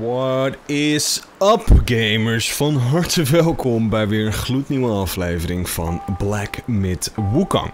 What is up, gamers? Van harte welkom bij weer een gloednieuwe aflevering van Black Myth Wukong.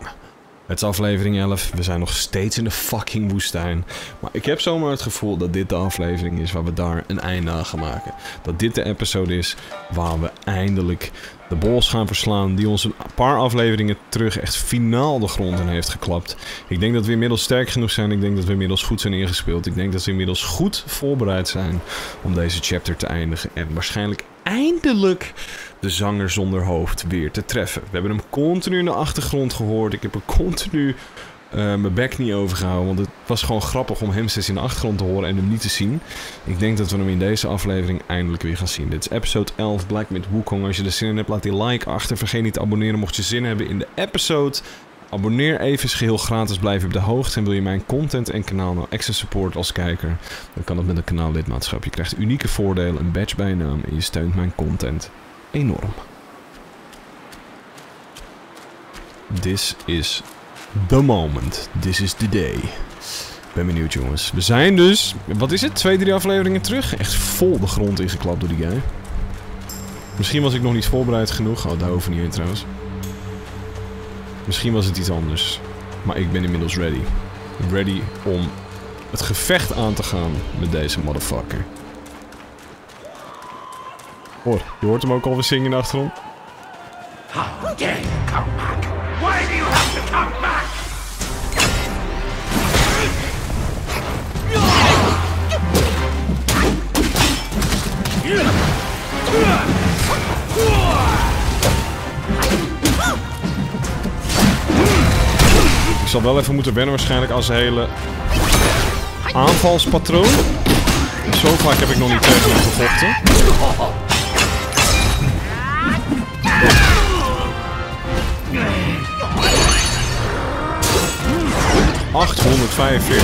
Het is aflevering 11, we zijn nog steeds in de fucking woestijn. Maar ik heb zomaar het gevoel dat dit de aflevering is waar we daar een einde aan gaan maken. Dat dit de episode is waar we eindelijk de boss gaan verslaan die ons een paar afleveringen terug echt finaal de grond in heeft geklapt. Ik denk dat we inmiddels sterk genoeg zijn, ik denk dat we inmiddels goed zijn ingespeeld. Ik denk dat we inmiddels goed voorbereid zijn om deze chapter te eindigen. En waarschijnlijk eindelijk de zanger zonder hoofd weer te treffen. We hebben hem continu in de achtergrond gehoord. Ik heb er continu uh, mijn bek niet overgehouden. Want het was gewoon grappig om hem steeds in de achtergrond te horen en hem niet te zien. Ik denk dat we hem in deze aflevering eindelijk weer gaan zien. Dit is episode 11, Black Myth Wukong. Als je er zin in hebt, laat die like achter. Vergeet niet te abonneren mocht je zin hebben in de episode. Abonneer even, is geheel gratis, blijf op de hoogte. En wil je mijn content en kanaal nou extra support als kijker, dan kan dat met een kanaallidmaatschap. Je krijgt unieke voordelen, een badge bij naam en je steunt mijn content enorm. This is the moment. This is the day. Ben benieuwd jongens. We zijn dus, wat is het, twee, drie afleveringen terug? Echt vol de grond ingeklapt door die guy. Misschien was ik nog niet voorbereid genoeg. Oh, daar hoeven niet in trouwens. Misschien was het iets anders. Maar ik ben inmiddels ready. Ready om het gevecht aan te gaan met deze motherfucker. Hoor, je hoort hem ook alweer zingen in de achtergrond. Why do you have to back? Zal wel even moeten wennen waarschijnlijk als hele aanvalspatroon. Zo vaak heb ik nog niet tegen hem gevochten. 845.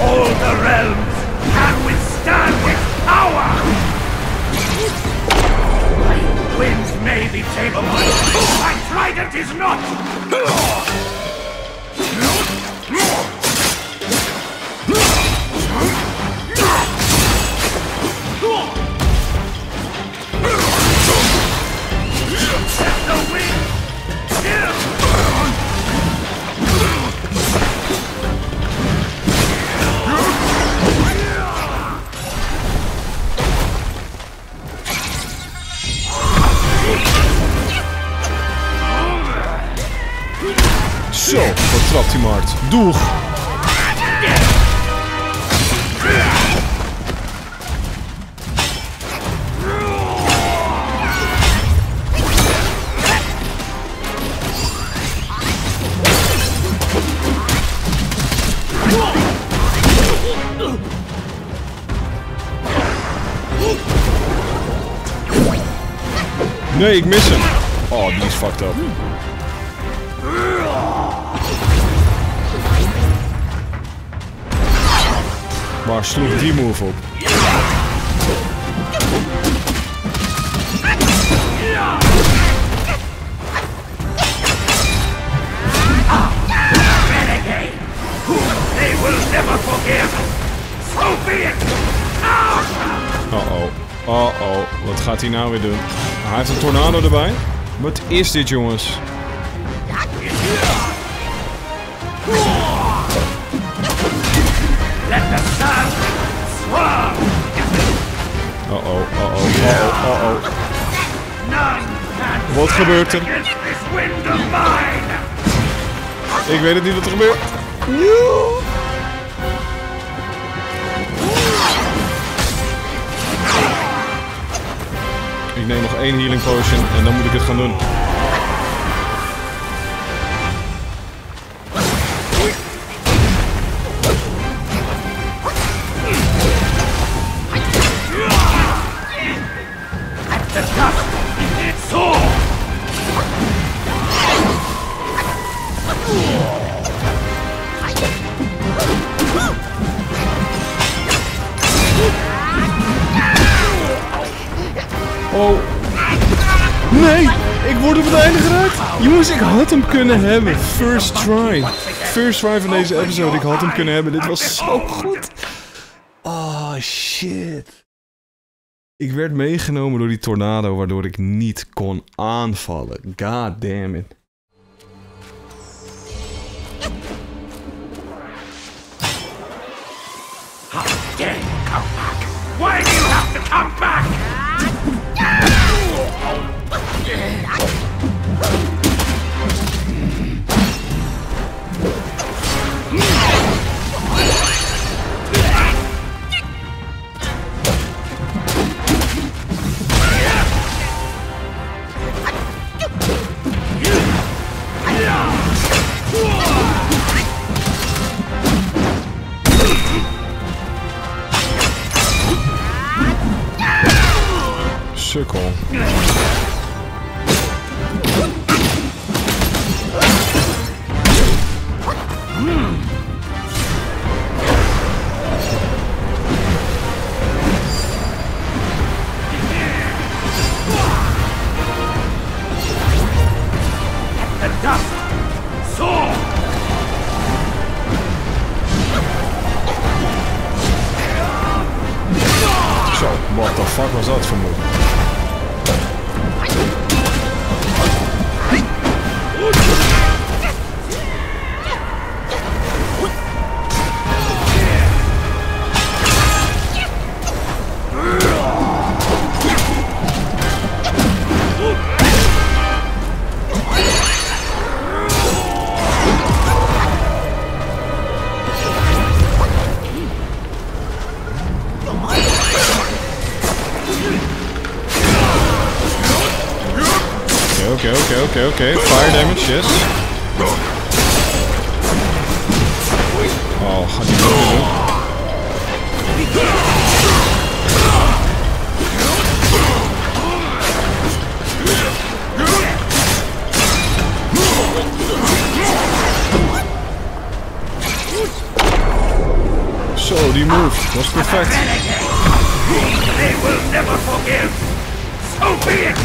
All the realms can withstand power! may be tabled, but my trident is not! Doeg! Nee, ik mis hem. Oh, die is fucked up. Waar sloeg die move op? Uh-oh. Uh-oh. Wat gaat hij nou weer doen? Hij heeft een tornado erbij. Wat is dit, jongens? Uh-oh, uh-oh, uh-oh, uh-oh. None can Wat gebeurt er? Ik weet het niet wat er gebeurt. Ik neem nog één healing potion en dan moet ik het gaan doen. Kunnen hebben. First try. First try van deze episode. Ik had hem kunnen hebben. Dit was zo goed. Oh, shit. Ik werd meegenomen door die tornado, waardoor ik niet kon aanvallen. God damn it. Okay, okay. Fire damage, yes. Oh, hij dat weer doen? Zo, die move was perfect. They will never forgive! So be it!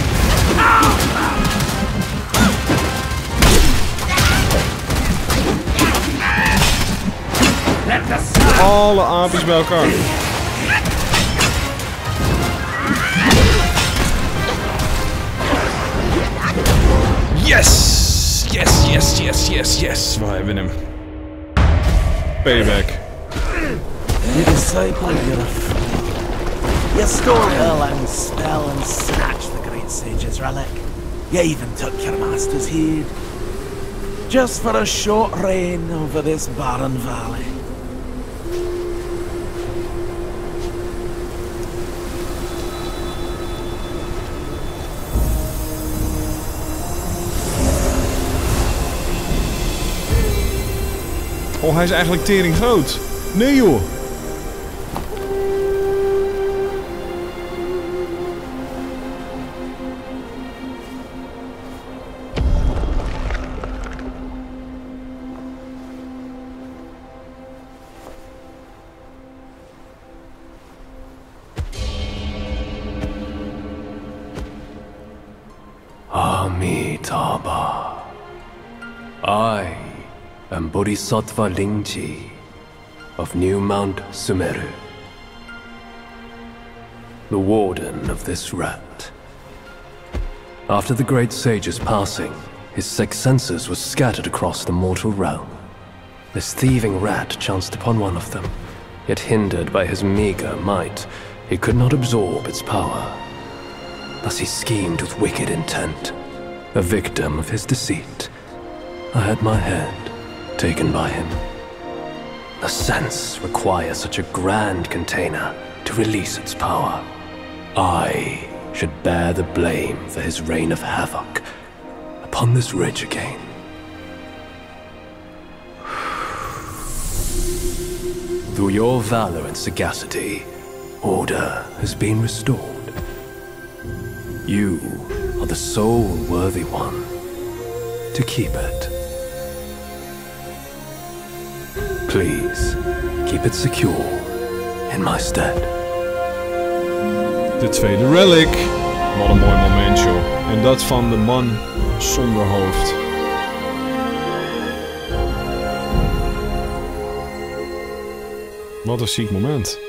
Ah! Alle aapjes bij elkaar. Yes! Yes, yes, yes, yes, yes. We hebben hem. Payback. You disciple, you're a fool. You stole Erlang's spell and snatched the great sage's relic. You even took your master's heed. Just for a short reign over this barren valley. Oh, hij is eigenlijk tering groot. Nee joh. Bodhisattva Lingji of New Mount Sumeru, the warden of this rat. After the great sage's passing, his six senses were scattered across the mortal realm. This thieving rat chanced upon one of them, yet hindered by his meager might, he could not absorb its power. Thus he schemed with wicked intent. A victim of his deceit, I had my head taken by him. The sense requires such a grand container to release its power. I should bear the blame for his reign of havoc upon this ridge again. Through your valor and sagacity, order has been restored. You are the sole worthy one to keep it. Please, keep it secure in my stead. De tweede relic. Wat een mooi moment, joh. En dat van de man zonder hoofd. Wat een ziek moment.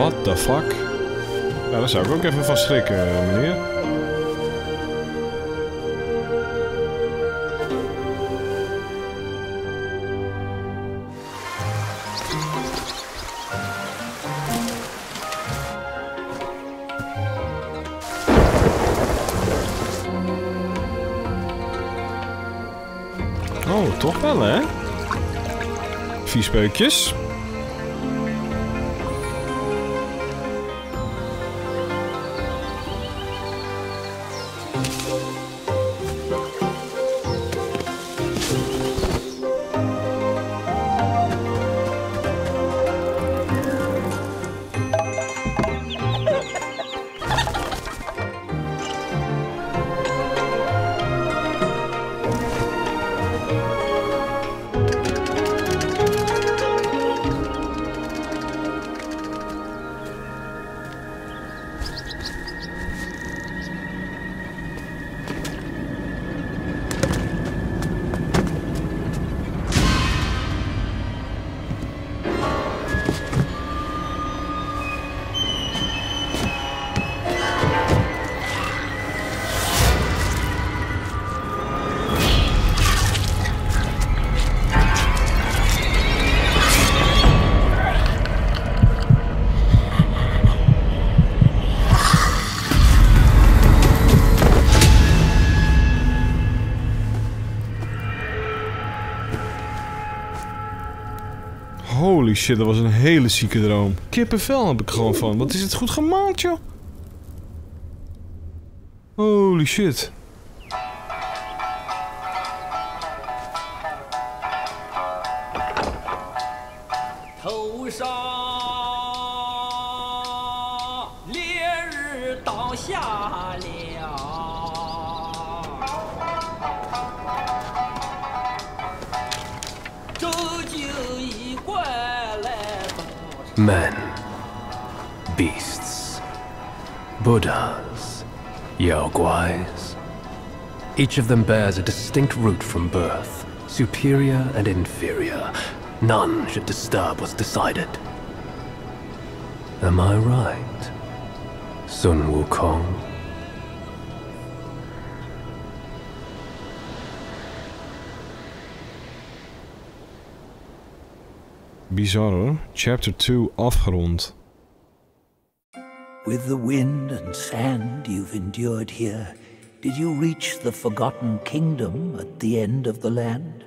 What the fuck? Daar zou ik ook even van schrikken, meneer. Oh, toch wel, hè? Viespeukjes. Holy shit, dat was een hele zieke droom. Kippenvel heb ik gewoon van. Wat is het goed gemaakt, joh? Holy shit. Men, beasts, Buddhas, Yaoguais. Each of them bears a distinct root from birth, superior and inferior. None should disturb what's decided. Am I right, Sun Wukong? Bizar hoor. Chapter 2 afgerond. With the wind and sand you've endured here, did you reach the forgotten kingdom at the end of the land?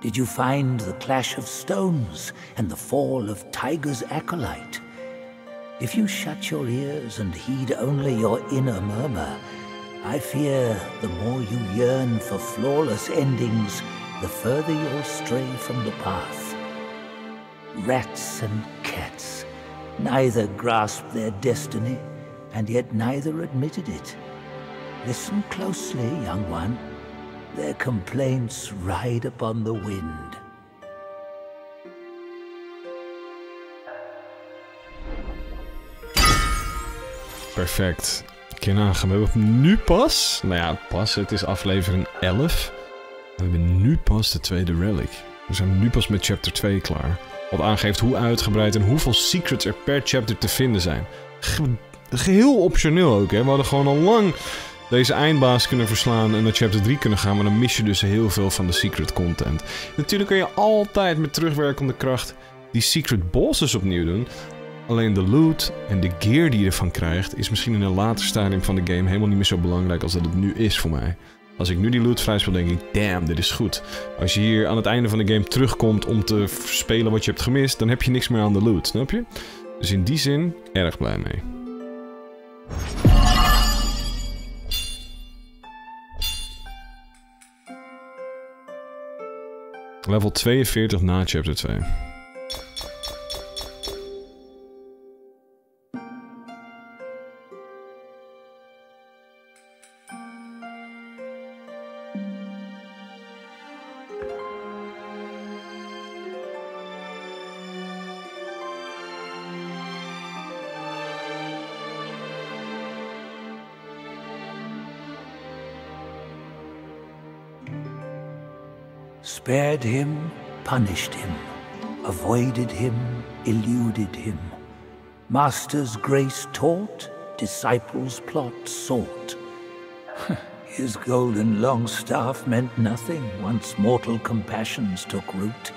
Did you find the clash of stones and the fall of Tiger's acolyte? If you shut your ears and heed only your inner murmur, I fear the more you yearn for flawless endings, the further you'll stray from the path. Rats and cats, neither grasped their destiny, and yet neither admitted it. Listen closely, young one. Their complaints ride upon the wind. Perfect. Kun je we hebben nu pas... Nou ja, pas, het is aflevering 11. We hebben nu pas de tweede relic. We zijn nu pas met chapter 2 klaar. Wat aangeeft hoe uitgebreid en hoeveel secrets er per chapter te vinden zijn. Ge- geheel optioneel ook, hè. We hadden gewoon al lang deze eindbaas kunnen verslaan en naar chapter 3 kunnen gaan, maar dan mis je dus heel veel van de secret content. Natuurlijk kun je altijd met terugwerkende kracht die secret bosses opnieuw doen. Alleen de loot en de gear die je ervan krijgt, is misschien in een later stadium van de game helemaal niet meer zo belangrijk als dat het nu is voor mij. Als ik nu die loot vrij speel, denk ik, damn, dit is goed. Als je hier aan het einde van de game terugkomt om te spelen wat je hebt gemist, dan heb je niks meer aan de loot, snap je? Dus in die zin, erg blij mee. Level 42 na chapter 2. Spared him, punished him, avoided him, eluded him. Master's grace taught, disciples' plot sought. His golden long staff meant nothing once mortal compassions took root.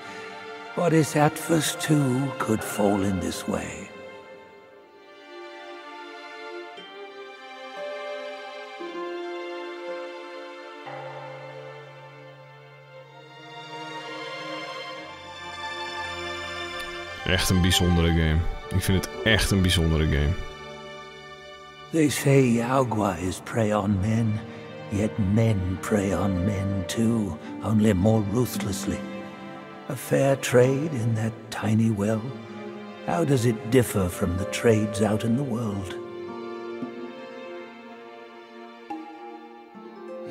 Bodhisattvas too could fall in this way. Echt een bijzondere game. Ik vind het echt een bijzondere game. They say Yaoguais prey on men, yet men prey on men too, only more ruthlessly. A fair trade in that tiny well? How does it differ from the trades out in the world?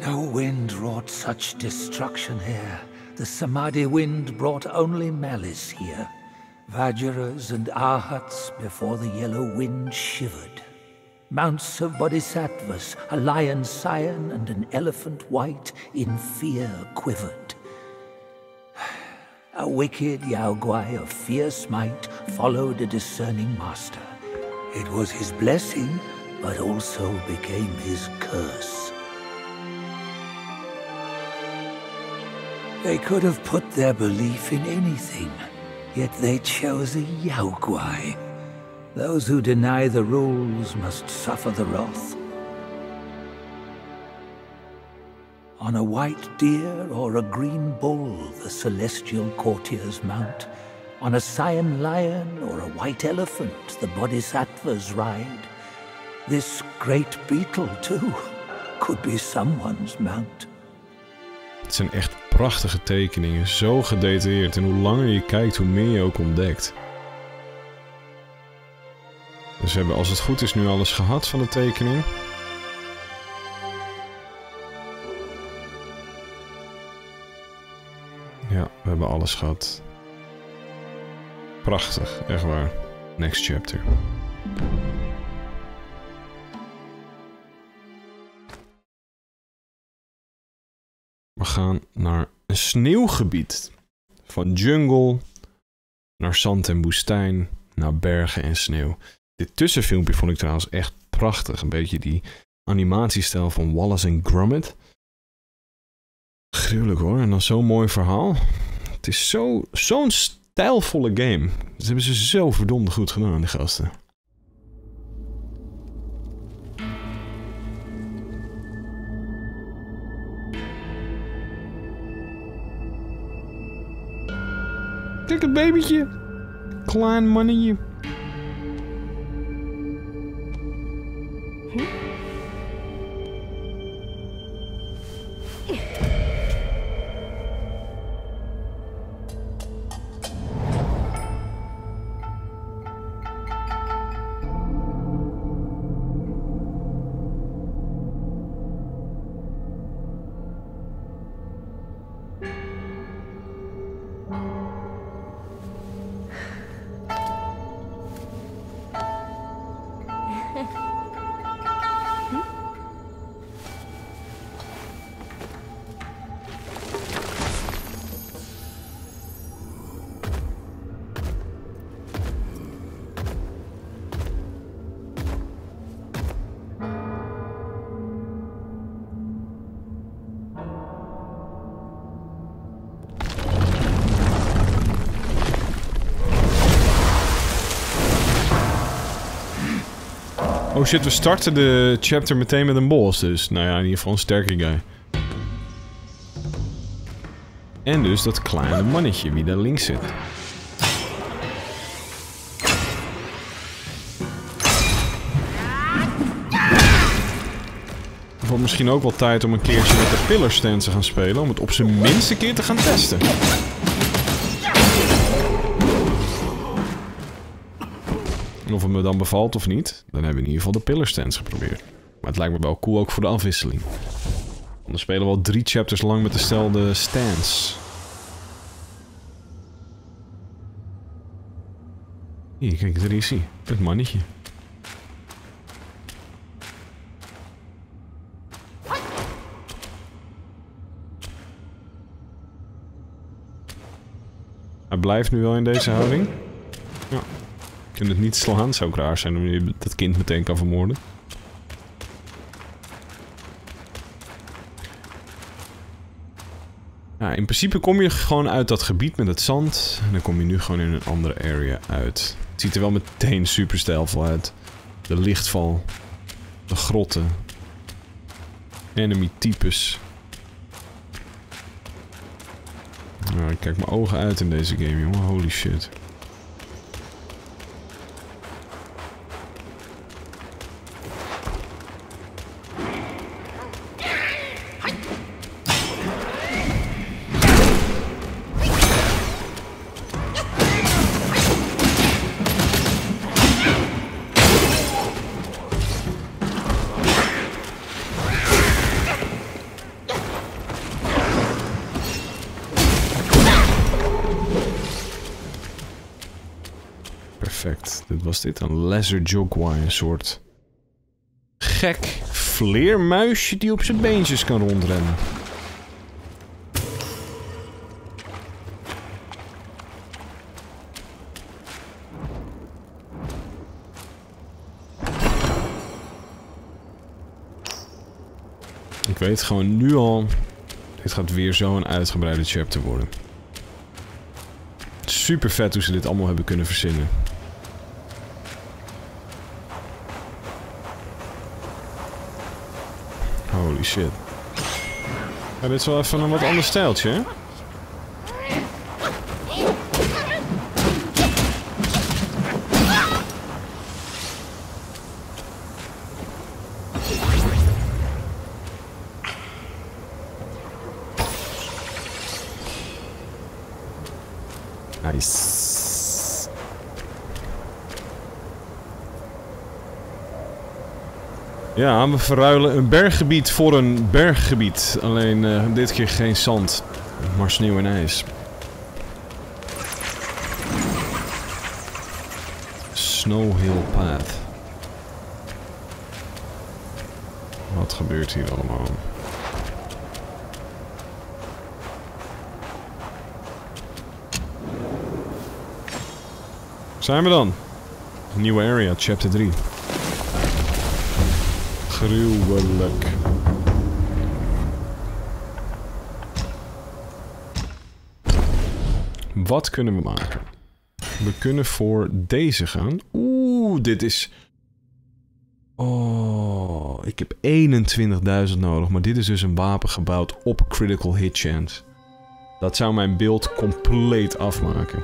No wind wrought such destruction here. The Samadhi wind brought only malice here. Vajras and Arhats before the yellow wind shivered. Mounts of bodhisattvas, a lion scion and an elephant white, in fear quivered. A wicked Yaoguai of fierce might followed a discerning master. It was his blessing, but also became his curse. They could have put their belief in anything, yet they chose a Yaoguai. Those who deny the rules must suffer the wrath. On a white deer or a green bull the celestial courtiers mount. On a cyan lion or a white elephant the bodhisattvas ride. This great beetle, too, could be someone's mount. Het zijn echt prachtige tekeningen, zo gedetailleerd. En hoe langer je kijkt, hoe meer je ook ontdekt. Dus we hebben als het goed is nu alles gehad van de tekening. Ja, we hebben alles gehad. Prachtig, echt waar. Next chapter. Gaan naar een sneeuwgebied. Van jungle naar zand en woestijn, naar bergen en sneeuw. Dit tussenfilmpje vond ik trouwens echt prachtig. Een beetje die animatiestijl van Wallace en Gromit. Gruwelijk hoor. En dan zo'n mooi verhaal. Het is zo- zo'n stijlvolle game. Dat hebben ze zo verdomd goed gedaan, die gasten. Kijk het babytje. Klein mannetje. Oh shit, we starten de chapter meteen met een boss dus. Nou ja, in ieder geval een sterke guy. En dus dat kleine mannetje wie daar links zit. Wordt misschien ook wel tijd om een keertje met de pillar stand te gaan spelen. Om het op zijn minst een keer te gaan testen. Of het me dan bevalt of niet, dan hebben we in ieder geval de pillar stands geprobeerd. Maar het lijkt me wel cool ook voor de afwisseling. Dan spelen we al drie chapters lang met dezelfde stands. Hier, kijk, daar is hij. Het mannetje. Hij blijft nu wel in deze houding. Kunt het niet slaan, zou ook raar zijn om je dat kind meteen kan vermoorden. Ja, in principe kom je gewoon uit dat gebied met het zand. En dan kom je nu gewoon in een andere area uit. Het ziet er wel meteen super stijlvol uit. De lichtval. De grotten. Enemy types. Nou, ik kijk mijn ogen uit in deze game, jongen. Holy shit. Perfect. Dit was dit. Een lesser jogwai. Een soort gek vleermuisje die op zijn beentjes kan rondrennen. Ik weet gewoon nu al... Dit gaat weer zo'n uitgebreide chapter worden. Super vet hoe ze dit allemaal hebben kunnen verzinnen. Holy shit. Ja, dit is wel even een wat ander stijltje, hè? Nice. Ja, we verruilen een berggebied voor een berggebied. Alleen eh, dit keer geen zand, maar sneeuw en ijs. Snow Hill Path. Wat gebeurt hier allemaal? Zijn we dan? Nieuwe area, chapter 3. Gruwelijk. Wat kunnen we maken? We kunnen voor deze gaan. Oeh, dit is... Oh, ik heb 21.000 nodig. Maar dit is dus een wapen gebouwd op critical hit chance. Dat zou mijn beeld compleet afmaken.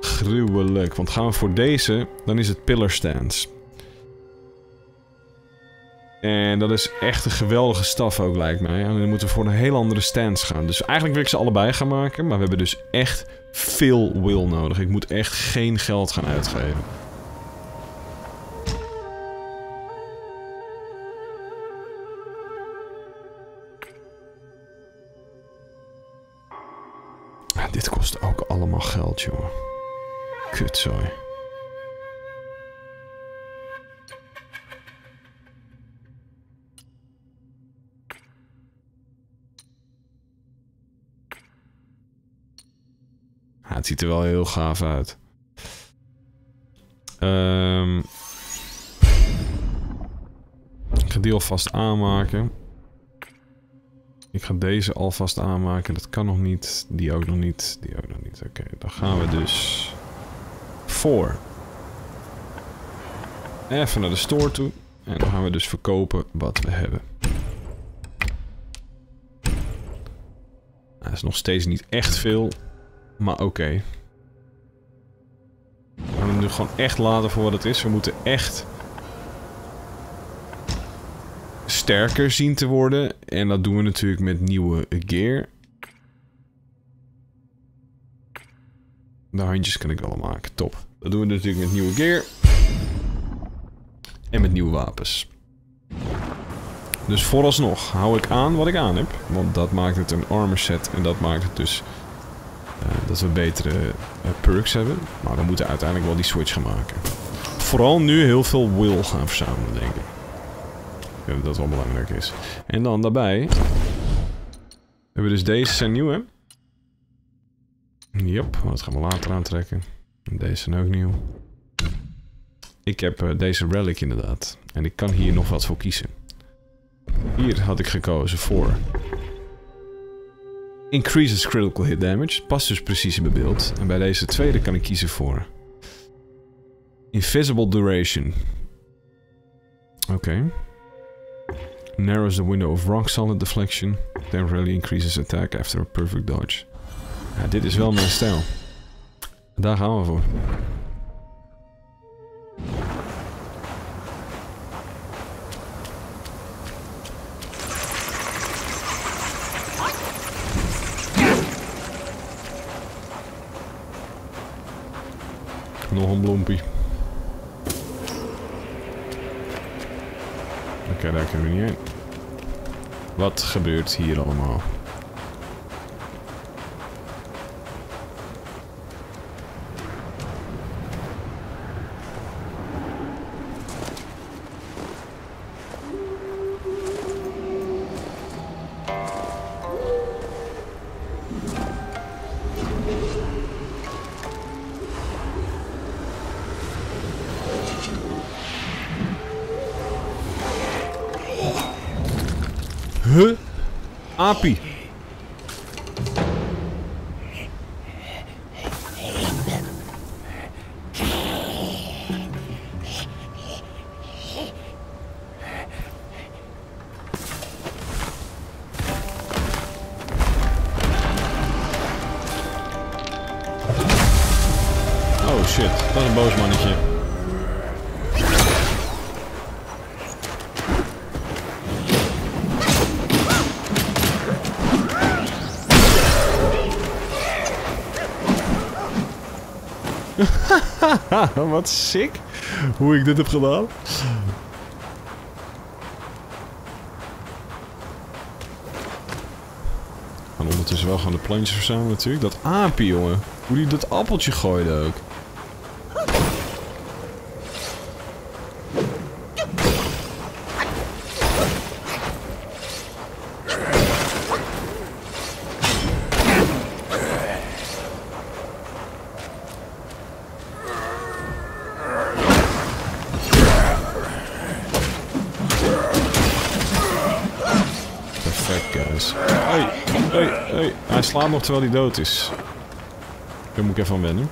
Gruwelijk. Want gaan we voor deze, dan is het pillar stance. En dat is echt een geweldige staf ook, lijkt mij. En dan moeten we voor een heel andere stance gaan. Dus eigenlijk wil ik ze allebei gaan maken. Maar we hebben dus echt veel will nodig. Ik moet echt geen geld gaan uitgeven. Ah, dit kost ook allemaal geld, jongen. Kutzooi. Het ziet er wel heel gaaf uit. Ehm ik ga die alvast aanmaken. Ik ga deze alvast aanmaken. Dat kan nog niet. Die ook nog niet. Die ook nog niet. Oké, dan gaan we dus voor even naar de store toe. En dan gaan we dus verkopen wat we hebben. Dat is nog steeds niet echt veel. Maar oké. We gaan nu gewoon echt laten voor wat het is. We moeten echt sterker zien te worden. En dat doen we natuurlijk met nieuwe gear. De handjes kan ik wel maken. Top. Dat doen we natuurlijk met nieuwe gear. En met nieuwe wapens. Dus vooralsnog hou ik aan wat ik aan heb. Want dat maakt het een armor set. En dat maakt het dus dat we betere uh, perks hebben. Maar we moeten uiteindelijk wel die switch gaan maken. Vooral nu heel veel will gaan verzamelen, denk ik. Ik dat dat wel belangrijk is. En dan daarbij... Hebben we dus deze zijn nieuw, hè? Yep, dat gaan we later aantrekken. Deze zijn ook nieuw. Ik heb uh, deze relic inderdaad. En ik kan hier nog wat voor kiezen. Hier had ik gekozen voor... Increases critical hit damage. Past dus precies in beeld. En bij deze tweede kan ik kiezen voor... Invisible duration. Oké. Narrows the window of rock solid deflection. Temporarily increases attack after a perfect dodge. Ja, dit is wel mijn stijl. Daar gaan we voor. Nog een bloempie. Oké, daar kunnen we niet heen. Wat gebeurt hier allemaal? Wat sick hoe ik dit heb gedaan. Gaan ondertussen wel gaan de plantjes verzamelen natuurlijk. Dat aapje, jongen. Hoe die dat appeltje gooide ook. Slaat nog terwijl hij dood is. Daar moet ik even aan wennen.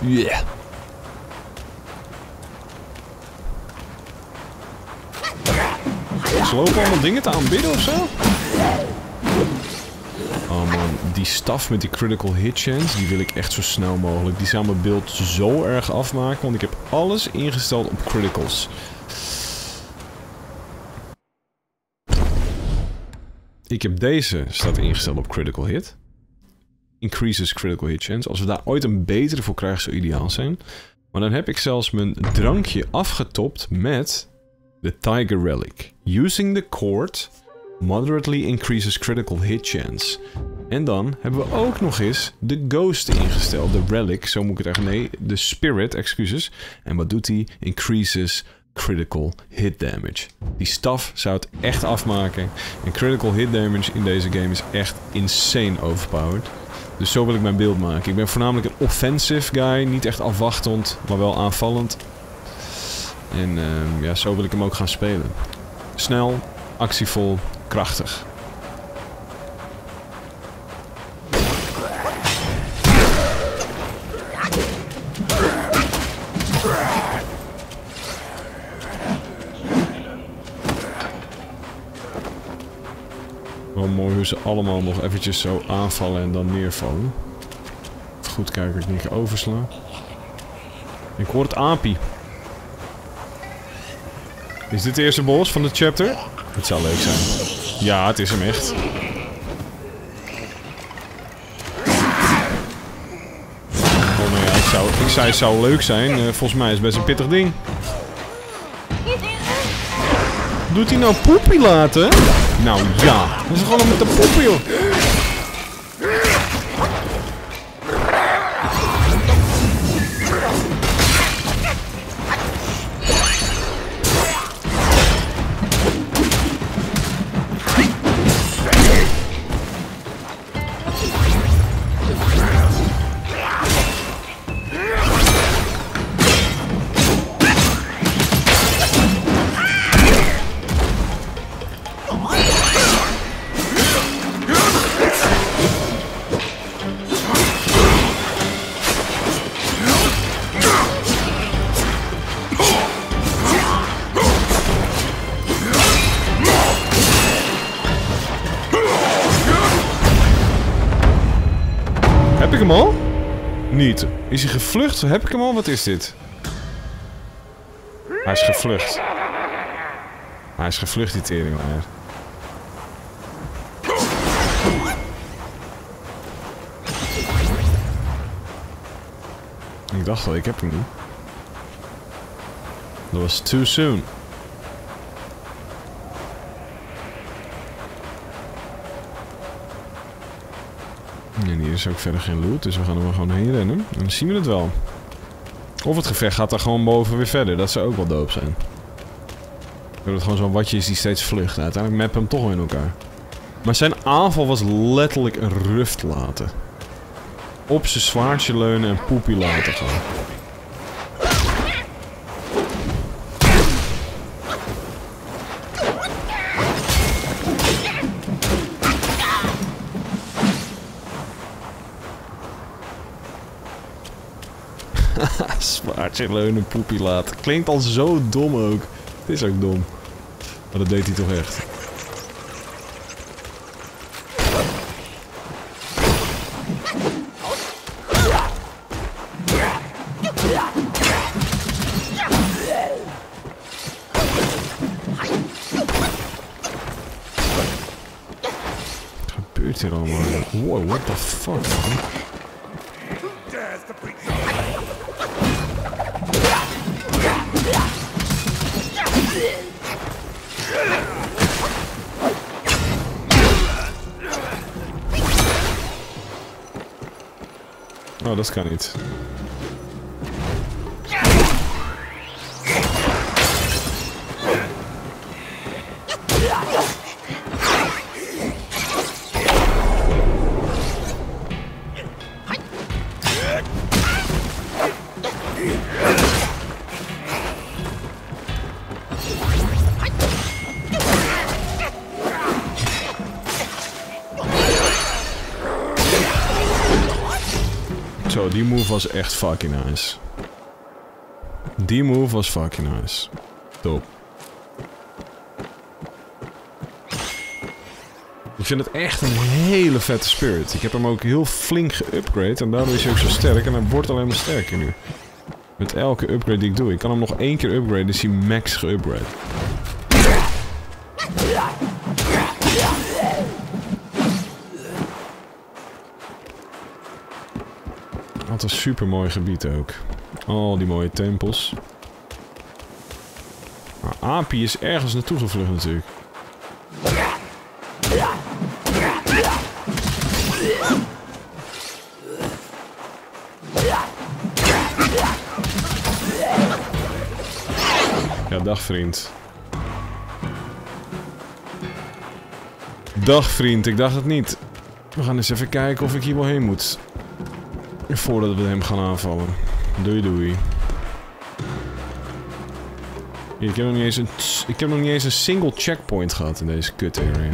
Yeah. Ze lopen allemaal dingen te aanbidden of zo? Die staf met die critical hit chance, die wil ik echt zo snel mogelijk. Die zou mijn beeld zo erg afmaken, want ik heb alles ingesteld op criticals. Ik heb deze staat ingesteld op critical hit. Increases critical hit chance. Als we daar ooit een betere voor krijgen, zou ideaal zijn. Maar dan heb ik zelfs mijn drankje afgetopt met de Tiger Relic. Using the cord moderately increases critical hit chance. En dan hebben we ook nog eens de Ghost ingesteld. De Relic, zo moet ik het echt... Nee, de Spirit, excuses. En wat doet die? Increases critical hit damage. Die staf zou het echt afmaken. En critical hit damage in deze game is echt insane overpowered. Dus zo wil ik mijn beeld maken. Ik ben voornamelijk een offensive guy. Niet echt afwachtend, maar wel aanvallend. En uh, ja, zo wil ik hem ook gaan spelen. Snel, actievol, krachtig. Wel mooi hoe ze allemaal nog eventjes zo aanvallen en dan neervallen. Goed kijken ik niet overslaan. Ik hoor het aapie. Is dit de eerste bos van het chapter? Het zal leuk zijn. Ja, het is hem echt. Oh nou ja, ik, zou, ik zei het zou leuk zijn. Eh, volgens mij is het best een pittig ding. Doet hij nou poepie laten? Nou ja, dat is gewoon met de poepie joh. Gevlucht? Heb ik hem al? Wat is dit? Hij is gevlucht. Hij is gevlucht, die teringleier. Ik dacht al, ik heb hem niet. Dat was too soon. Is ook verder geen loot, dus we gaan er maar gewoon heen rennen. En dan zien we het wel. Of het gevecht gaat er gewoon boven weer verder. Dat zou ook wel doop zijn. Dat het gewoon zo'n watje is die steeds vlucht. Uiteindelijk mappen hem toch in elkaar. Maar zijn aanval was letterlijk een ruft laten. Op zijn zwaardje leunen en poepie laten gewoon. Leunen, poepie laten. Klinkt al zo dom ook. Het is ook dom. Maar dat deed hij toch echt. Gebeurt hier allemaal? Wow, what the fuck, man? Oh, dat kan was echt fucking nice. Die move was fucking nice. Top. Ik vind het echt een hele vette spirit. Ik heb hem ook heel flink geupgrade en daardoor is hij ook zo sterk en hij wordt alleen maar sterker nu. Met elke upgrade die ik doe. Ik kan hem nog één keer upgraden, is hij max geupgrade. Een super mooi gebied ook. Al die mooie tempels. Maar Api is ergens naartoe gevlucht natuurlijk. Ja, dag vriend. Dag vriend, ik dacht het niet. We gaan eens even kijken of ik hier wel heen moet. Voordat we hem gaan aanvallen. Doei doei. Ik heb nog niet eens een, ik heb nog niet eens een single checkpoint gehad in deze kut area.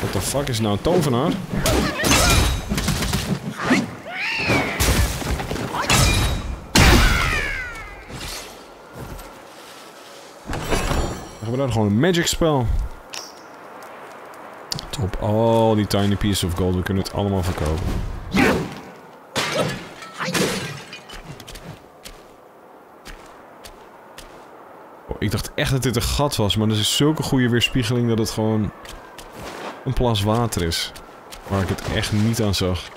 What the fuck is nou een tovenaar? Gebruiken gewoon een magic spel. Top. Al die tiny pieces of gold. We kunnen het allemaal verkopen. Oh, ik dacht echt dat dit een gat was, maar er is zulke goede weerspiegeling dat het gewoon een plas water is. Waar ik het echt niet aan zag.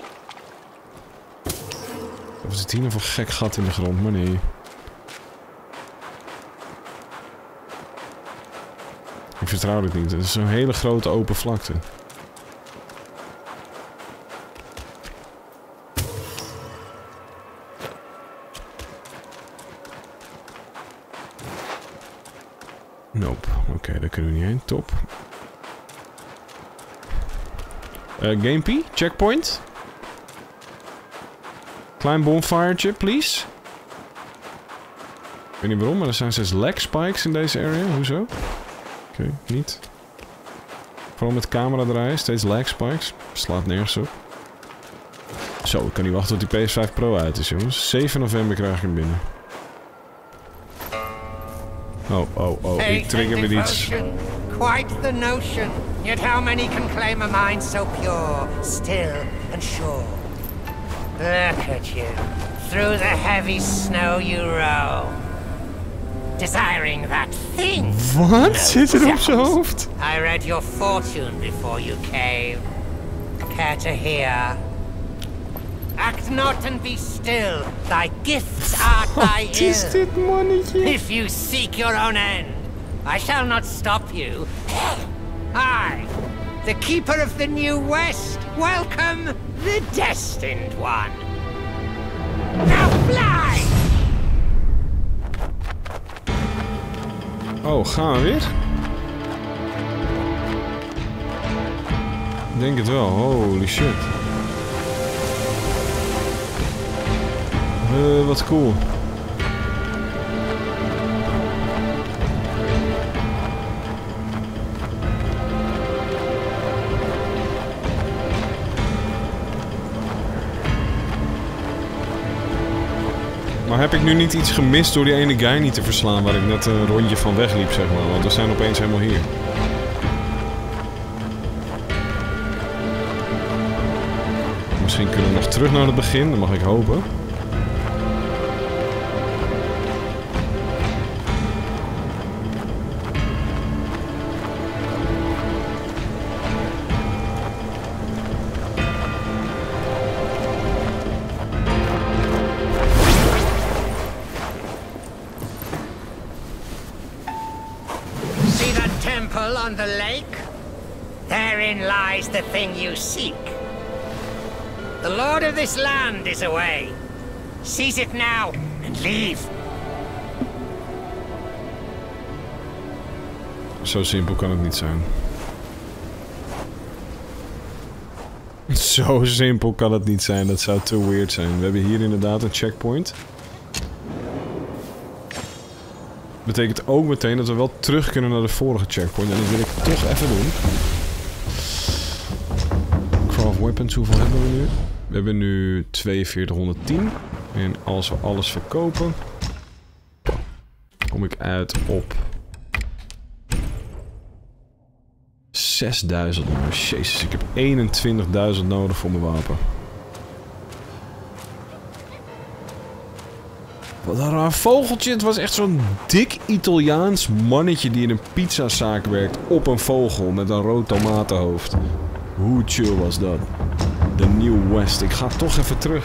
Of zit hier nog een gek gat in de grond? Maar nee. Vertrouw het niet. Het is een hele grote open vlakte. Nope. Oké, daar kunnen we niet heen. Top. Uh, Gamepie, checkpoint. Klein bonfiretje, please. Ik weet niet waarom, maar er zijn zes leg spikes in deze area. Hoezo? Oké, niet. Vooral met camera draaien, steeds lag spikes. Slaat nergens op. Zo, ik kan niet wachten tot die PS5 Pro uit is, jongens. 7 november krijg ik hem binnen. Oh, oh, oh, ik trigger weer iets. Quite the notion. Yet how many can claim a mind so pure, still, and sure? Look at you. Through the heavy snow you roam. Desiring that thing. Zit op zijn hoofd? I read your fortune before you came. Care to hear? Act not and be still. Thy gifts are thy Wat is dit mannetje? If you seek your own end, I shall not stop you. I, the keeper of the New West, welcome the destined one. Now fly! Oh, gaan we weer? Ik denk het wel. Holy shit. Eh, wat cool. Heb ik nu niet iets gemist door die ene guy niet te verslaan waar ik net een rondje van wegliep, zeg maar? Want we zijn opeens helemaal hier. Misschien kunnen we nog terug naar het begin, dat mag ik hopen. Lies the thing you seek. The lord of this land is away. Seize it now and leave. Zo simpel kan het niet zijn. Zo simpel kan het niet zijn, dat zou te weird zijn. We hebben hier inderdaad een checkpoint. Betekent ook meteen dat we wel terug kunnen naar de vorige checkpoint. En dat wil ik toch even doen. Weapons, hoeveel hebben we nu? We hebben nu 4210. En als we alles verkopen... Kom ik uit op 6000 nou, Jezus, ik heb 21.000 nodig voor mijn wapen. Wat een raar vogeltje. Het was echt zo'n dik Italiaans mannetje die in een pizzazaak werkt op een vogel met een rood tomatenhoofd. Hoe chill was dat? De New West. Ik ga toch even terug.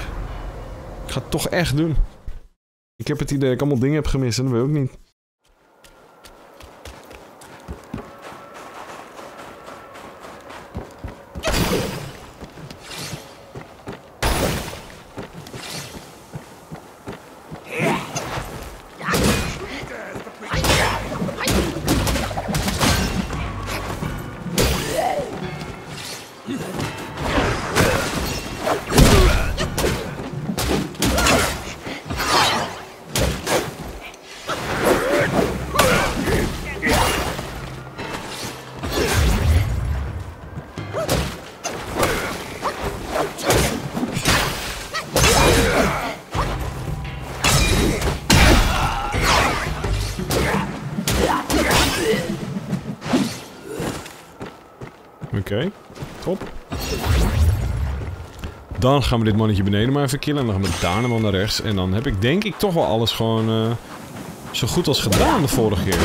Ik ga het toch echt doen. Ik heb het idee dat ik allemaal dingen heb gemist en dat wil ik niet. Oké, top. Dan gaan we dit mannetje beneden maar even killen. En dan gaan we daarna wel naar rechts. En dan heb ik denk ik toch wel alles gewoon eh, zo goed als gedaan de vorige keer.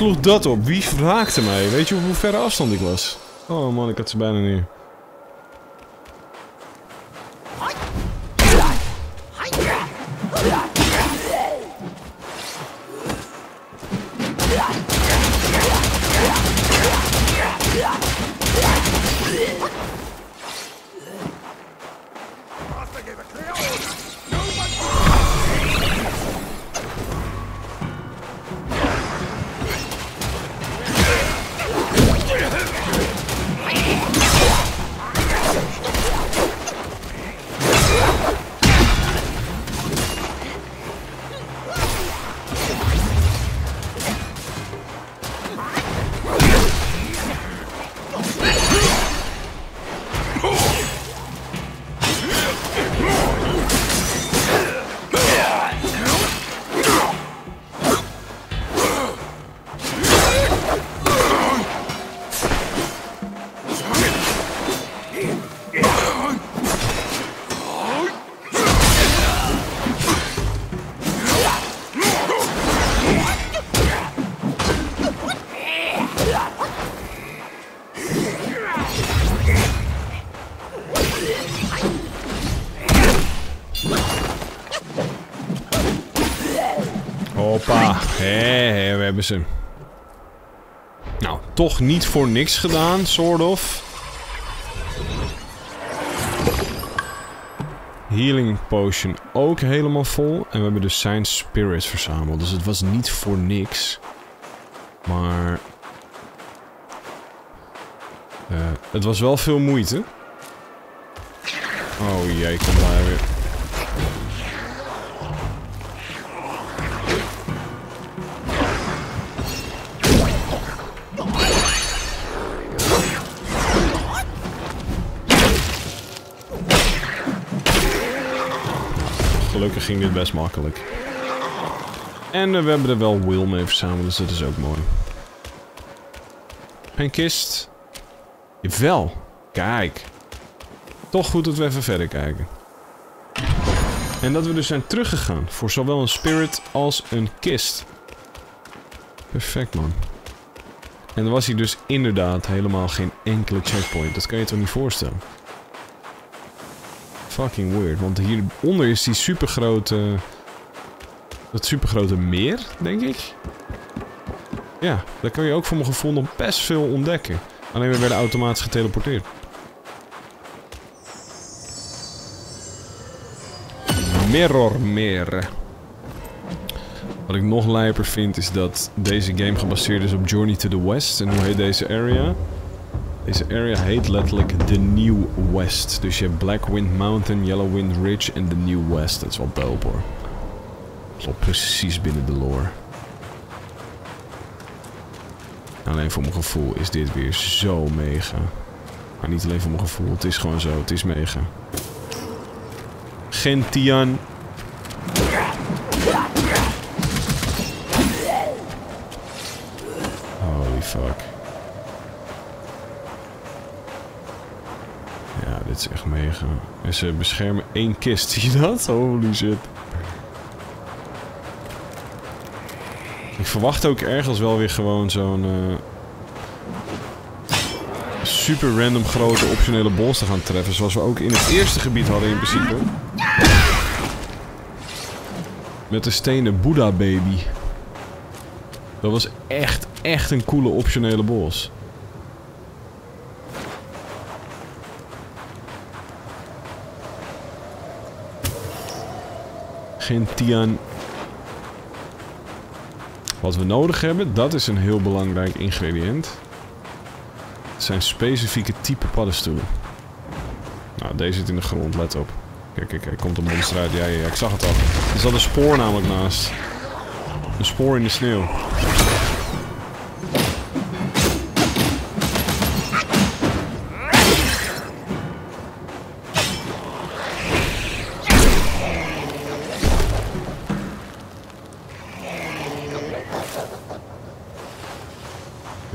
Sloeg dat op? Wie raakte mij? Weet je hoe verre afstand ik was? Oh man, ik had ze bijna niet. Nou, toch niet voor niks gedaan, sort of. Healing potion ook helemaal vol. En we hebben dus zijn spirits verzameld. Dus het was niet voor niks. Maar... eh, het was wel veel moeite. Oh jee, kom daar weer. Ging dit best makkelijk. En eh, we hebben er wel Will mee verzameld, dus dat is ook mooi. Geen kist. Jawel. Kijk. Toch goed dat we even verder kijken. En dat we dus zijn teruggegaan voor zowel een spirit als een kist. Perfect man. En dan was hier dus inderdaad helemaal geen enkele checkpoint. Dat kan je toch niet voorstellen? Fucking weird, want hieronder is die supergrote... Dat supergrote meer, denk ik. Ja, daar kan je ook voor mijn gevoel nog best veel ontdekken. Alleen we werden automatisch geteleporteerd. Mirror meer. Wat ik nog lijper vind is dat deze game gebaseerd is op Journey to the West. En hoe heet deze area? Deze area heet letterlijk The New West. Dus je hebt Black Wind Mountain, Yellow Wind Ridge en The New West. Dat is wel dope hoor. Dat precies binnen de lore. Alleen voor mijn gevoel is dit weer zo mega. Maar niet alleen voor mijn gevoel, het is gewoon zo, het is mega. Gentian. Holy fuck. Is echt. En ze beschermen één kist, zie je dat? Holy shit. Ik verwacht ook ergens wel weer gewoon zo'n... eh, super random grote optionele boss te gaan treffen. Zoals we ook in het eerste gebied hadden in principe. Met de stenen Buddha baby. Dat was echt, echt een coole optionele boss. Gentian. Wat we nodig hebben, dat is een heel belangrijk ingrediënt. Het zijn specifieke type paddenstoelen. Nou, deze zit in de grond, let op. Kijk, kijk, kijk, komt een monster uit. Ja, ja, ja, ik zag het al. Er zat een spoor namelijk naast. Een spoor in de sneeuw.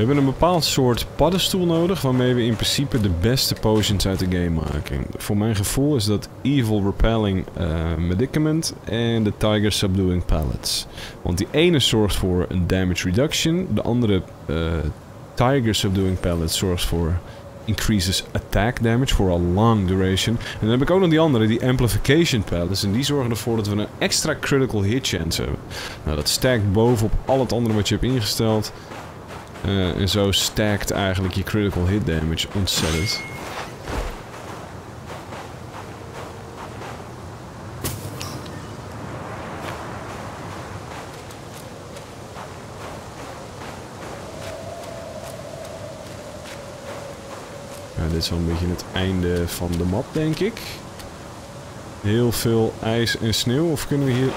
Hebben een bepaald soort paddenstoel nodig waarmee we in principe de beste potions uit de game maken. Voor mijn gevoel is dat Evil Repelling eh, Medicament en de Tiger Subduing Pellets. Want die ene zorgt voor een damage reduction, de andere eh, Tiger Subduing Pellets zorgt voor increases attack damage for a long duration. En dan heb ik ook nog die andere, die Amplification Pellets. En die zorgen ervoor dat we een extra critical hit chance hebben. Nou, dat stakt bovenop al het andere wat je hebt ingesteld. Uh, en zo stackt eigenlijk je critical hit damage ontzettend. Ja, dit is wel een beetje het einde van de map, denk ik. Heel veel ijs en sneeuw. Of kunnen we hier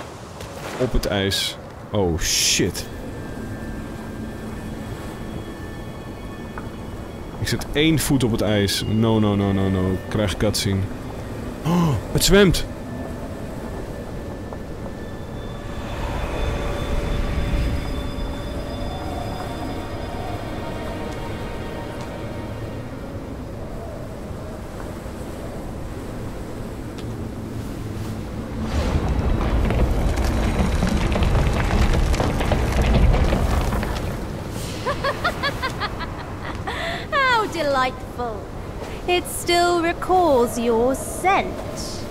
op het ijs... Oh, shit. Ik zet één voet op het ijs. No, no, no, no, no. Krijg cutscene. Oh, het zwemt! Delightful. It still recalls your scent.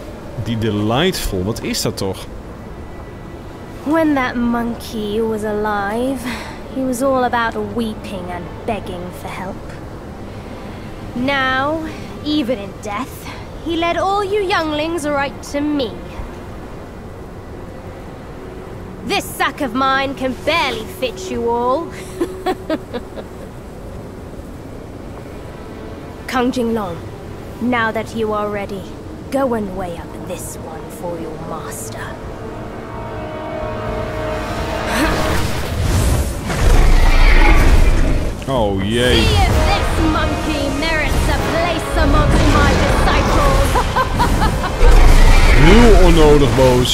Die delightful, wat is dat toch? When that monkey was alive, he was all about weeping and begging for help. Now, even in death, he led all you younglings right to me. This sack of mine can barely fit you all. Kang Jinglong, now that you are ready, go and weigh up this one for your master. Oh jee. See if this monkey merits a place amongst my disciples. Heel onnodig boos.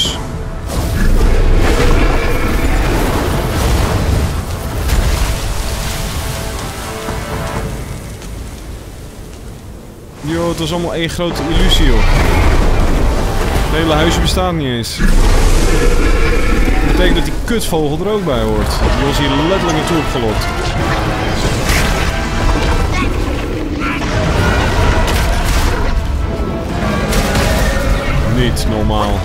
Yo, het was allemaal één grote illusie, joh. Het hele huisje bestaat niet eens. Dat betekent dat die kutvogel er ook bij hoort. Die was hier letterlijk naartoe opgelokt. Niet normaal.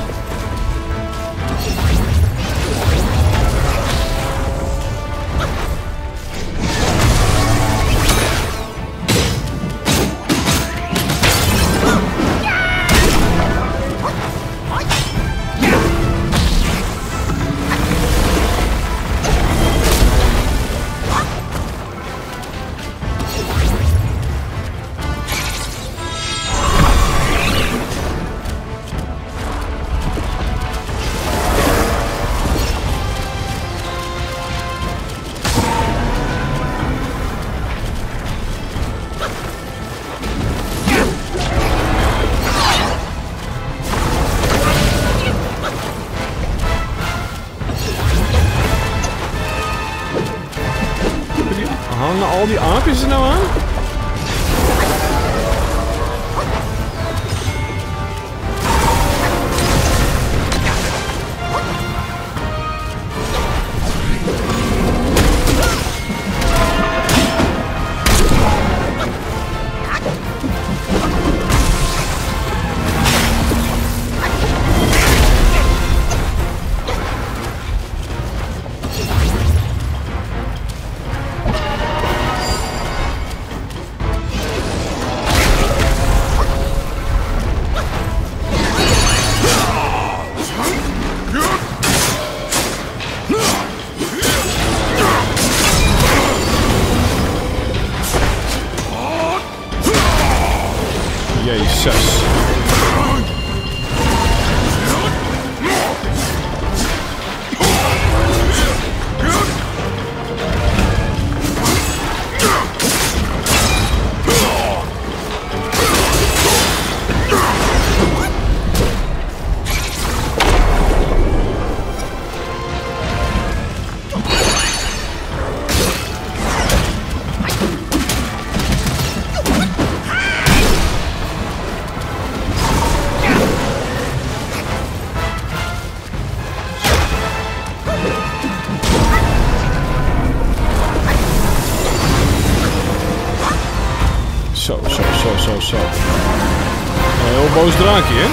Boos draakje, hè?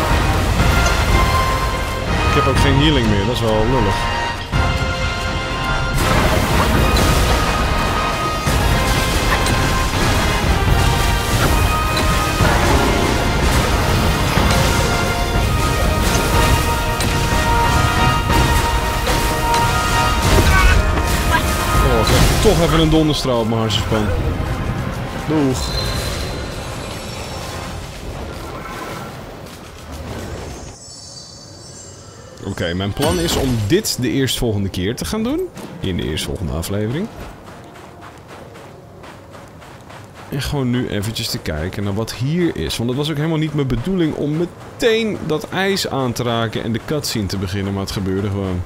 Ik heb ook geen healing meer, dat is wel lullig. Oh, ik toch even een donderstraal op mijn harsenspan. Doeg. Oké, mijn plan is om dit de eerstvolgende keer te gaan doen. In de eerstvolgende aflevering. En gewoon nu eventjes te kijken naar wat hier is. Want het was ook helemaal niet mijn bedoeling om meteen dat ijs aan te raken en de cutscene te beginnen. Maar het gebeurde gewoon.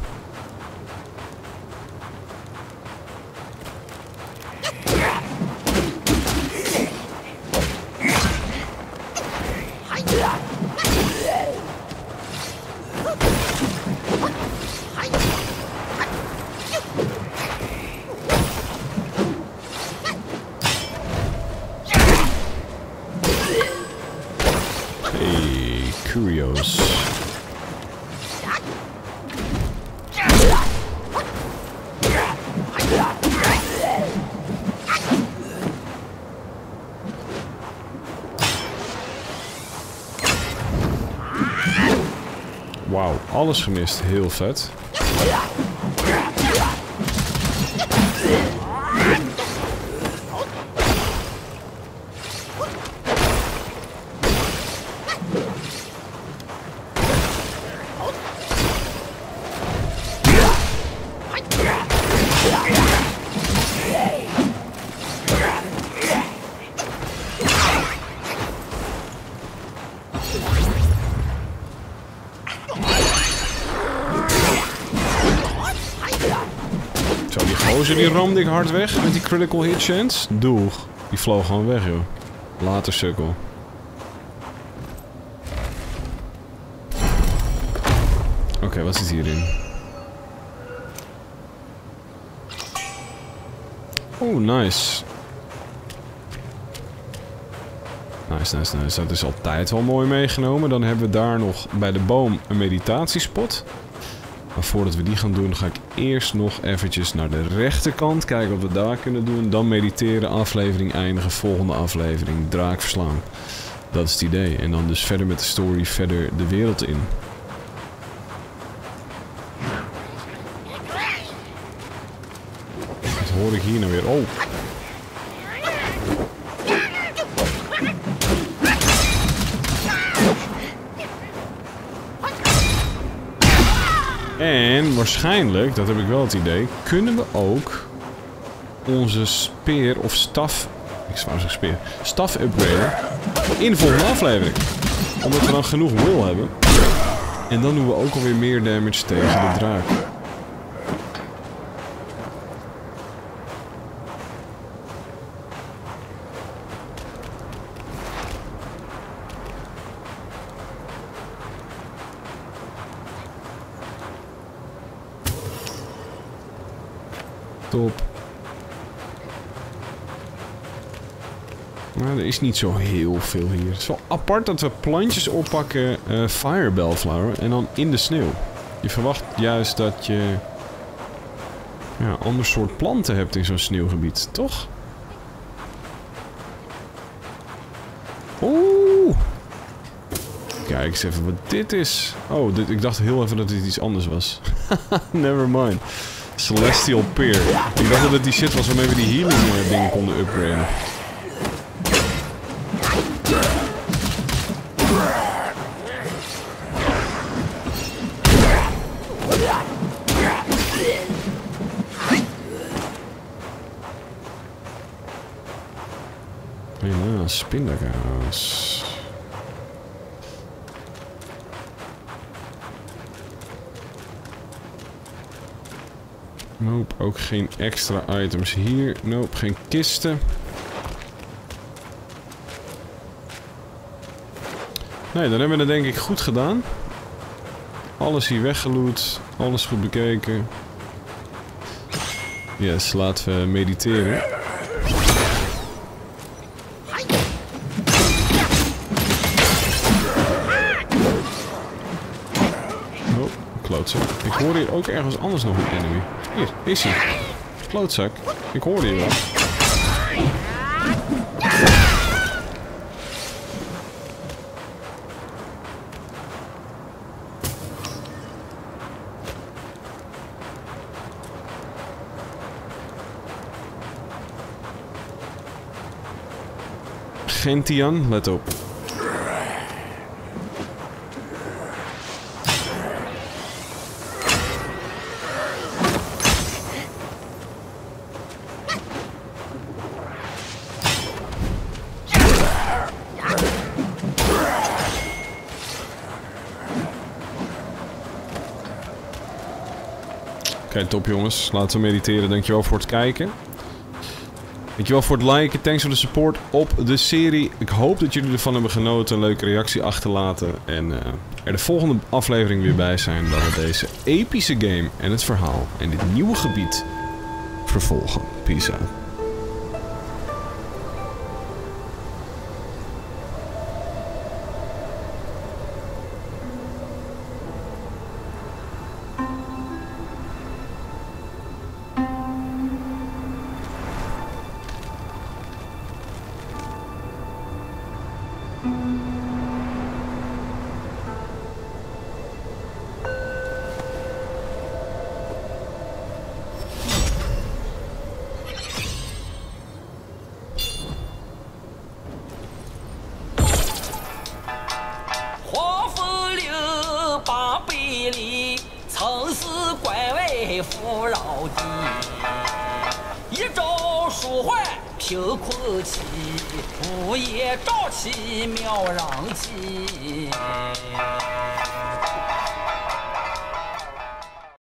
Gemist. Heel vet. Gozer die ramde ik hard weg met die critical hit chance. Doeg. Die vloog gewoon weg, joh. Later, sukkel. Oké, wat zit hierin? Oh, nice. Nice, nice, nice. Dat is altijd wel mooi meegenomen. Dan hebben we daar nog bij de boom een meditatiespot. Maar voordat we die gaan doen, ga ik eerst nog eventjes naar de rechterkant. Kijken wat we daar kunnen doen. Dan mediteren, aflevering eindigen, volgende aflevering. Draak verslaan. Dat is het idee. En dan dus verder met de story, verder de wereld in. Wat hoor ik hier nou weer? Oh. En waarschijnlijk, dat heb ik wel het idee, kunnen we ook onze speer of staf, ik zou zeggen speer, staf upgraden in de volgende aflevering. Omdat we dan genoeg will hebben. En dan doen we ook alweer meer damage tegen de draak. Top. Maar er is niet zo heel veel hier. Het is wel apart dat we plantjes oppakken, eh Fire Bellflower, en dan in de sneeuw. Je verwacht juist dat je ja, ander soort planten hebt in zo'n sneeuwgebied, toch? Oeh! Kijk eens even wat dit is. Oh, dit, ik dacht heel even dat dit iets anders was. Never mind. Celestial Peer. Ik dacht dat het die shit was waarmee we die healing eh, dingen konden upgraden. Helaas, nou, pindakaas. Ook geen extra items hier. Nope, geen kisten. Nee, dan hebben we het denk ik goed gedaan. Alles hier weggeloot. Alles goed bekeken. Yes, laten we mediteren. Oh, klootzak. Ik hoor hier ook ergens anders nog een enemy. Hier, is hij. Klootzak. Ik hoorde je wel. Gentian, let op. Top jongens. Laten we mediteren. Dankjewel voor het kijken. Dankjewel voor het liken. Thanks voor de support op de serie. Ik hoop dat jullie ervan hebben genoten. Een leuke reactie achterlaten. En eh, er de volgende aflevering weer bij zijn. Dat we deze epische game en het verhaal en dit nieuwe gebied vervolgen. Peace out.